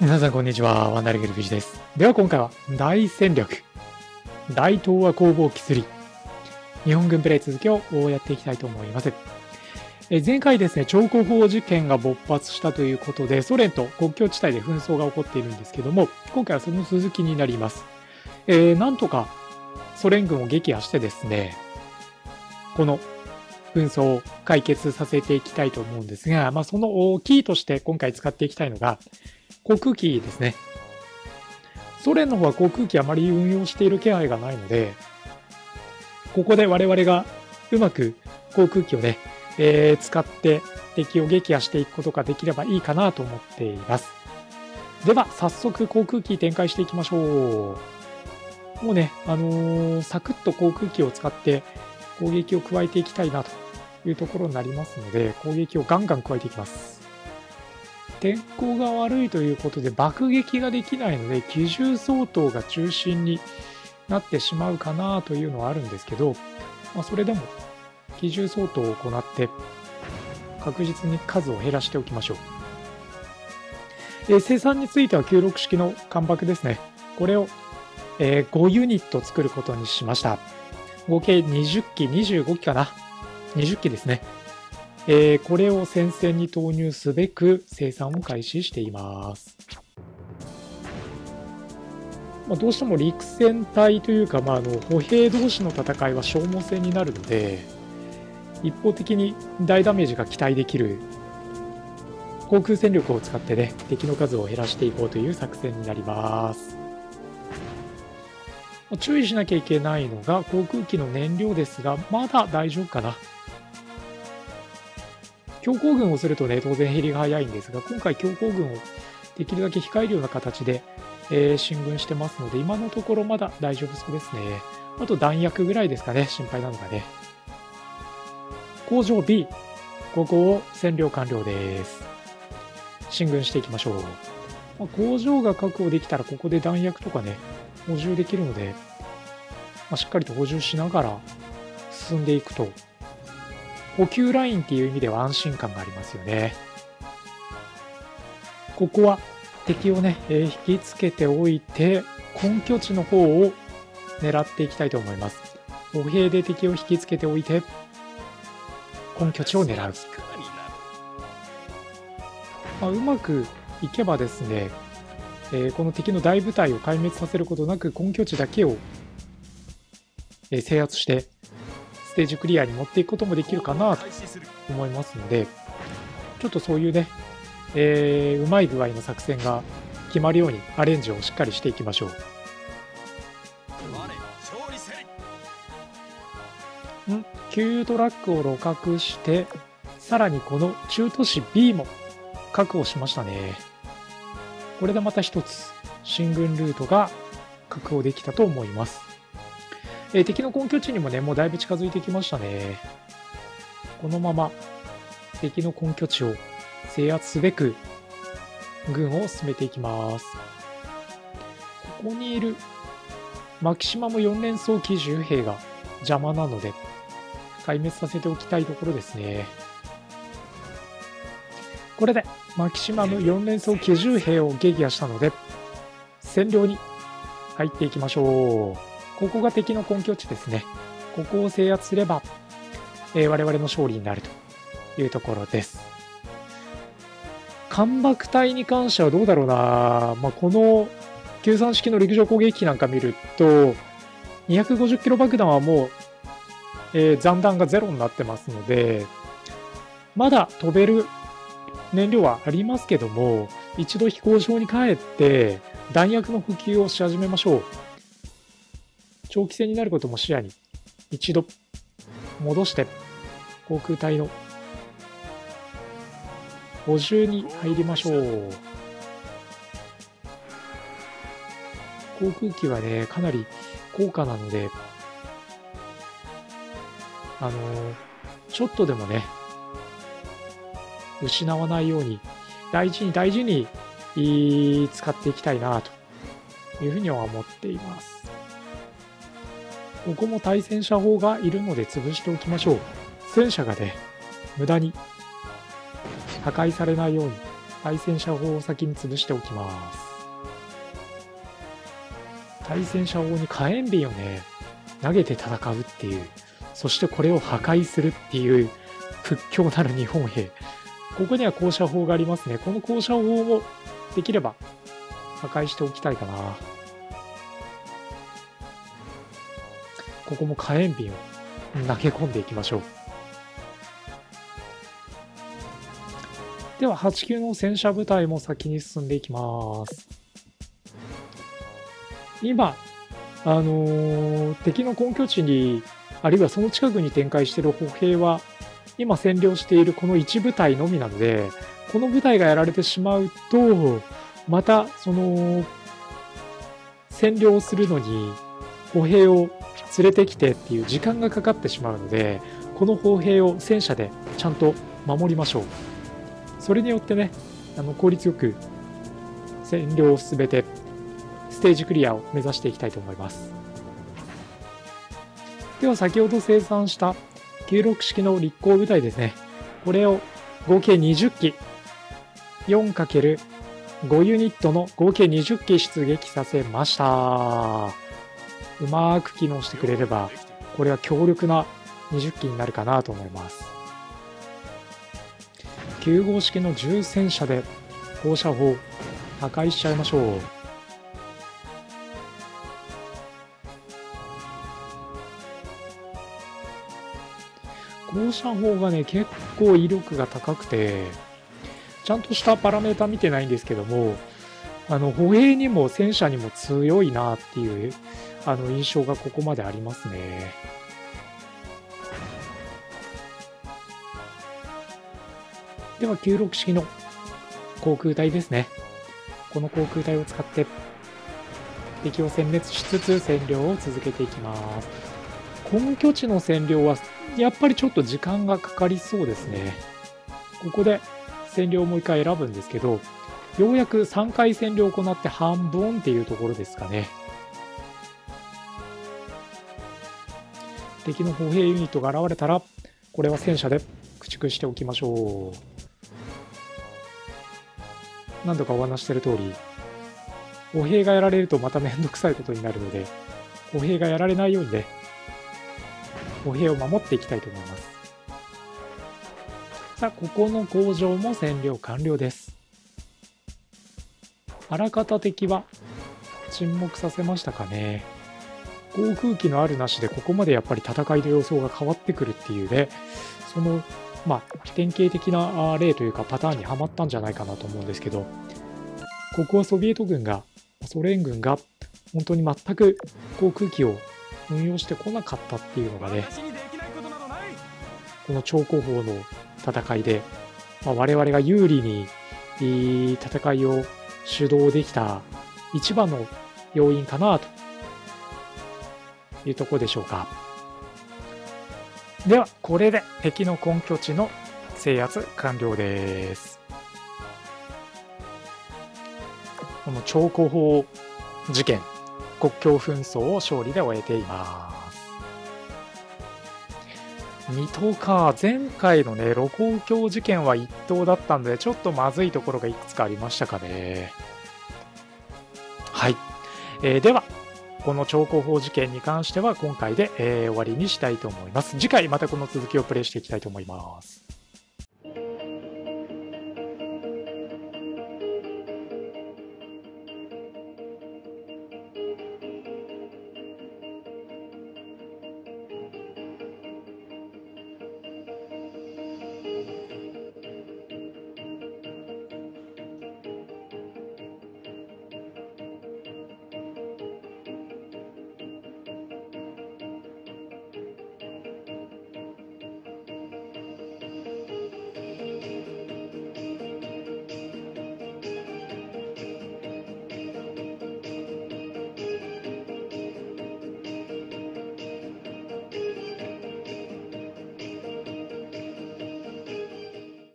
皆さんこんにちは、ワンダリゲルフィジです。では今回は大戦略、大東亜攻防機3、日本軍プレイ続きをやっていきたいと思います。え前回ですね、超高砲事件が勃発したということで、ソ連と国境地帯で紛争が起こっているんですけども、今回はその続きになります。えー、なんとかソ連軍を撃破してですね、この紛争を解決させていきたいと思うんですが、まあ、そのキーとして今回使っていきたいのが、航空機ですね。ソ連の方は航空機あまり運用している気配がないので、ここで我々がうまく航空機をね、えー、使って敵を撃破していくことができればいいかなと思っています。では、早速航空機展開していきましょう。もうね、あのー、サクッと航空機を使って攻撃を加えていきたいなというところになりますので、攻撃をガンガン加えていきます。天候が悪いということで爆撃ができないので、機銃相当が中心になってしまうかなというのはあるんですけど、まあ、それでも機銃相当を行って確実に数を減らしておきましょう。え、生産については96式の艦爆ですね。これを、えー、5ユニット作ることにしました。合計20機、25機かな？20機ですね。えー、これを戦線に投入すべく生産を開始しています。まあ、どうしても陸戦隊というか、まあ、あの歩兵同士の戦いは消耗戦になるので、一方的に大ダメージが期待できる航空戦力を使ってね、敵の数を減らしていこうという作戦になります。注意しなきゃいけないのが航空機の燃料ですが、まだ大丈夫かな？強行軍をするとね、当然減りが早いんですが、今回強行軍をできるだけ控えるような形で、えー、進軍してますので、今のところまだ大丈夫そうですね。あと弾薬ぐらいですかね、心配なのがね。工場 B、ここを占領完了です。進軍していきましょう。まあ、工場が確保できたら、ここで弾薬とかね、補充できるので、まあ、しっかりと補充しながら進んでいくと、補給ラインっていう意味では安心感がありますよね。ここは敵をね、えー、引きつけておいて、根拠地の方を狙っていきたいと思います。歩兵で敵を引きつけておいて、根拠地を狙う。まあ、うまくいけばですね、えー、この敵の大部隊を壊滅させることなく根拠地だけを、えー、制圧してステージクリアに持っていくこともできるかなと思いますのでちょっとそういうね、えー、うまい具合の作戦が決まるようにアレンジをしっかりしていきましょう。ん？旧トラックを露獲してさらにこの中都市 B も確保しましたね。これでまた一つ進軍ルートが確保できたと思います。えー、敵の根拠地にもね、もうだいぶ近づいてきましたね。このまま敵の根拠地を制圧すべく軍を進めていきます。ここにいるマキシマム4連装機銃兵が邪魔なので壊滅させておきたいところですね。これでマキシマム4連装機銃兵を撃破したので占領に入っていきましょう。ここが敵の根拠地ですね。ここを制圧すれば、えー、我々の勝利になるというところです。艦爆隊に関してはどうだろうな、まあ、この93式の陸上攻撃機なんか見ると250キロ爆弾はもう、えー、残弾がゼロになってますのでまだ飛べる燃料はありますけども、一度飛行場に帰って弾薬の補給をし始めましょう。長期戦になることも視野に、一度戻して航空隊の補充に入りましょう。航空機はね、かなり高価なので、あのちょっとでもね、失わないように、大事に大事に使っていきたいなというふうには思っています。ここも対戦車砲がいるので潰しておきましょう。戦車がね、無駄に破壊されないように対戦車砲を先に潰しておきます対戦車砲に火炎瓶をね投げて戦うっていうそしてこれを破壊するっていう屈強なる日本兵ここには高射砲がありますね。この高射砲もできれば破壊しておきたいかな。ここも火炎瓶を投げ込んでいきましょう。では8級の戦車部隊も先に進んでいきます。今あのー、敵の根拠地にあるいはその近くに展開している歩兵は今占領しているこの1部隊のみなのでこの部隊がやられてしまうとまたその占領するのに歩兵を連れてきてっていう時間がかかってしまうのでこの歩兵を戦車でちゃんと守りましょう。それによってねあの効率よく占領を進めてステージクリアを目指していきたいと思います。では先ほど生産した96式の立候部隊ですねこれを合計20機 4× 5ユニットの合計20機出撃させました。うまく機能してくれれば、これは強力な20機になるかなと思います。9号式の重戦車で放射砲破壊しちゃいましょう。放射砲がね、結構威力が高くて、ちゃんとしたパラメータ見てないんですけども、あの、歩兵にも戦車にも強いなっていう、あの、印象がここまでありますね。では、96式の航空隊ですね。この航空隊を使って、敵を殲滅しつつ占領を続けていきます。根拠地の占領は、やっぱりちょっと時間がかかりそうですね。ここで占領をもう一回選ぶんですけど、ようやく3回占領を行って半分っていうところですかね。敵の歩兵ユニットが現れたら、これは戦車で駆逐しておきましょう。何度かお話してる通り、歩兵がやられるとまためんどくさいことになるので、歩兵がやられないようにね、歩兵を守っていきたいと思います。さあ、ここの工場も占領完了です。あらかた敵は沈黙させましたかね。航空機のあるなしでここまでやっぱり戦いの様相が変わってくるっていうね、その、まあ、典型的な例というかパターンにはまったんじゃないかなと思うんですけど、ここはソビエト軍が、ソ連軍が本当に全く航空機を運用してこなかったっていうのがね、この超高峰の戦いで、まあ、我々が有利に戦いを主導できた一番の要因かなというところでしょうか。では、これで敵の根拠地の制圧完了です。この超高砲事件、国境紛争を勝利で終えています。水戸か。前回のね、露光橋事件は一等だったんで、ちょっとまずいところがいくつかありましたかね。はい。えー、では、この超高法事件に関しては今回で、えー、終わりにしたいと思います。次回またこの続きをプレイしていきたいと思います。